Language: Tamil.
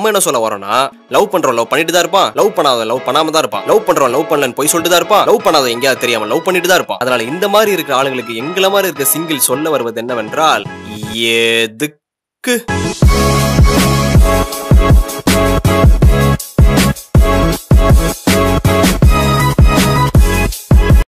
நம்ம என்ன சொல்ல வரோம்னா லவ் பண்றோம் லவ் பண்ணிட்டு தான் இருப்பான். லவ் பண்ணாத லவ் பண்ணாம தான் இருப்பான். லவ் பண்றோம் லவ் பண்ணலன்னு போய் சொல்லிட்டு தான் இருப்பான். லவ் பண்ணாத எங்கேயாவது தெரியாம லவ் பண்ணிட்டு தான் இருப்பான். அதனால இந்த மாதிரி இருக்கிற ஆளுங்களுக்கு எங்களை மாதிரி இருக்க சிங்கிள் சொல்ல வருவது என்னவென்றால் எதுக்கு?